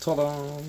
¡Tadam!